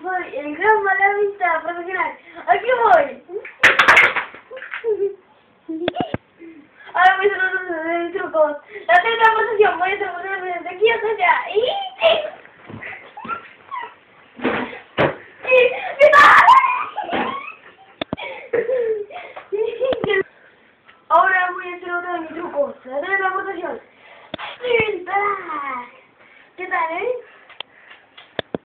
Soy el gran malavista profesional. Aquí voy. Ahora voy a hacer unos de mis trucos. La tercera posición. Voy a hacer desde aquí hasta allá. Y... Ahora voy a hacer otro de mis trucos. La tercera posición. ¿Qué tal, eh?